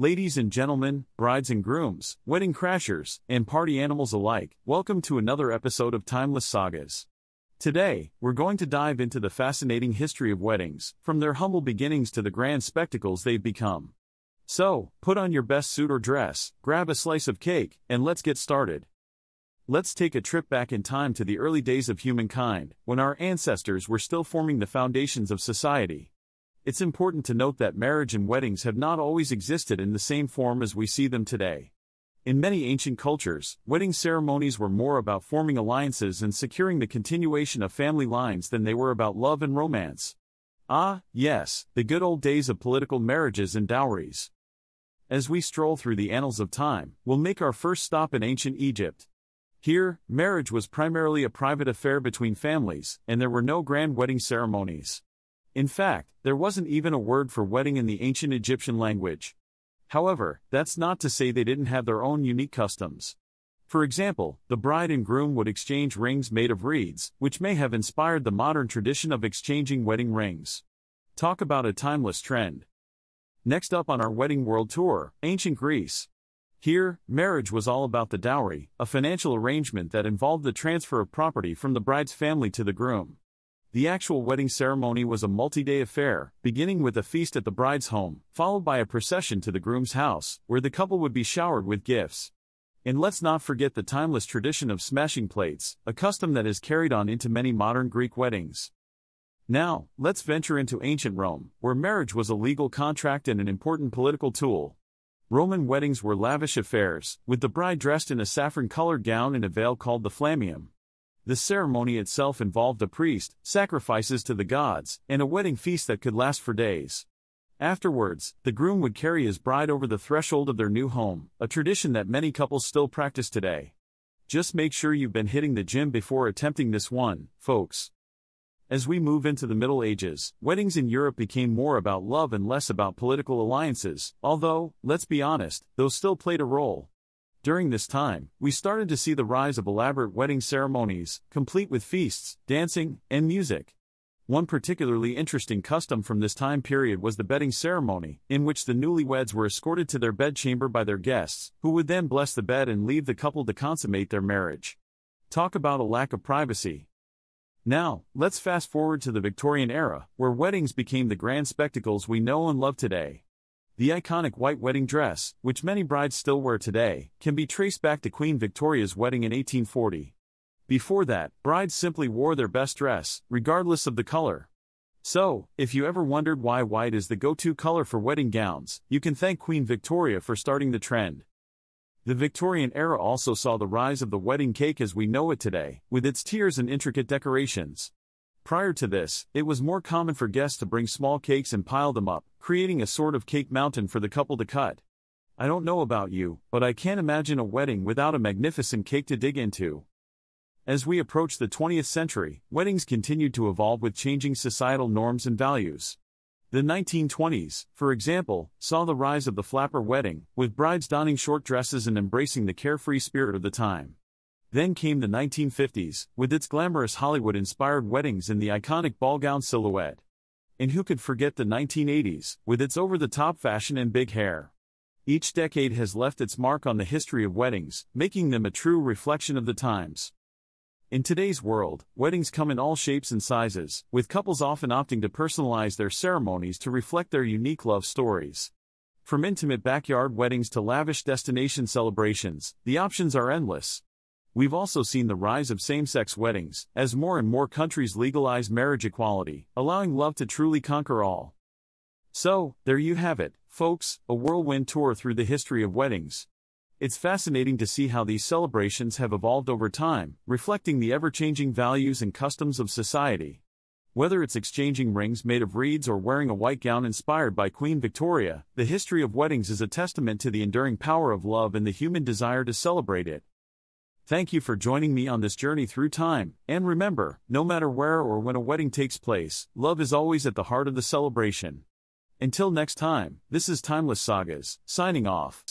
Ladies and gentlemen, brides and grooms, wedding crashers, and party animals alike, welcome to another episode of Timeless Sagas. Today, we're going to dive into the fascinating history of weddings, from their humble beginnings to the grand spectacles they've become. So, put on your best suit or dress, grab a slice of cake, and let's get started. Let's take a trip back in time to the early days of humankind, when our ancestors were still forming the foundations of society. It's important to note that marriage and weddings have not always existed in the same form as we see them today. In many ancient cultures, wedding ceremonies were more about forming alliances and securing the continuation of family lines than they were about love and romance. Ah, yes, the good old days of political marriages and dowries. As we stroll through the annals of time, we'll make our first stop in ancient Egypt. Here, marriage was primarily a private affair between families, and there were no grand wedding ceremonies. In fact, there wasn't even a word for wedding in the ancient Egyptian language. However, that's not to say they didn't have their own unique customs. For example, the bride and groom would exchange rings made of reeds, which may have inspired the modern tradition of exchanging wedding rings. Talk about a timeless trend. Next up on our wedding world tour, ancient Greece. Here, marriage was all about the dowry, a financial arrangement that involved the transfer of property from the bride's family to the groom. The actual wedding ceremony was a multi-day affair, beginning with a feast at the bride's home, followed by a procession to the groom's house, where the couple would be showered with gifts. And let's not forget the timeless tradition of smashing plates, a custom that is carried on into many modern Greek weddings. Now, let's venture into ancient Rome, where marriage was a legal contract and an important political tool. Roman weddings were lavish affairs, with the bride dressed in a saffron-colored gown and a veil called the flammeum. The ceremony itself involved a priest, sacrifices to the gods, and a wedding feast that could last for days. Afterwards, the groom would carry his bride over the threshold of their new home, a tradition that many couples still practice today. Just make sure you've been hitting the gym before attempting this one, folks. As we move into the Middle Ages, weddings in Europe became more about love and less about political alliances, although, let's be honest, those still played a role. During this time, we started to see the rise of elaborate wedding ceremonies, complete with feasts, dancing, and music. One particularly interesting custom from this time period was the bedding ceremony, in which the newlyweds were escorted to their bedchamber by their guests, who would then bless the bed and leave the couple to consummate their marriage. Talk about a lack of privacy. Now, let's fast forward to the Victorian era, where weddings became the grand spectacles we know and love today. The iconic white wedding dress, which many brides still wear today, can be traced back to Queen Victoria's wedding in 1840. Before that, brides simply wore their best dress, regardless of the color. So, if you ever wondered why white is the go-to color for wedding gowns, you can thank Queen Victoria for starting the trend. The Victorian era also saw the rise of the wedding cake as we know it today, with its tiers and intricate decorations. Prior to this, it was more common for guests to bring small cakes and pile them up, creating a sort of cake mountain for the couple to cut. I don't know about you, but I can't imagine a wedding without a magnificent cake to dig into. As we approach the 20th century, weddings continued to evolve with changing societal norms and values. The 1920s, for example, saw the rise of the flapper wedding, with brides donning short dresses and embracing the carefree spirit of the time. Then came the 1950s, with its glamorous Hollywood-inspired weddings in the iconic ball gown silhouette. And who could forget the 1980s, with its over-the-top fashion and big hair. Each decade has left its mark on the history of weddings, making them a true reflection of the times. In today's world, weddings come in all shapes and sizes, with couples often opting to personalize their ceremonies to reflect their unique love stories. From intimate backyard weddings to lavish destination celebrations, the options are endless. We've also seen the rise of same-sex weddings, as more and more countries legalize marriage equality, allowing love to truly conquer all. So, there you have it, folks, a whirlwind tour through the history of weddings. It's fascinating to see how these celebrations have evolved over time, reflecting the ever-changing values and customs of society. Whether it's exchanging rings made of reeds or wearing a white gown inspired by Queen Victoria, the history of weddings is a testament to the enduring power of love and the human desire to celebrate it. Thank you for joining me on this journey through time, and remember, no matter where or when a wedding takes place, love is always at the heart of the celebration. Until next time, this is Timeless Sagas, signing off.